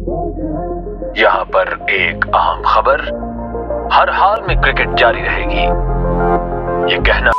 यहाँ पर एक अहम खबर हर हाल में क्रिकेट जारी रहेगी। ये कहना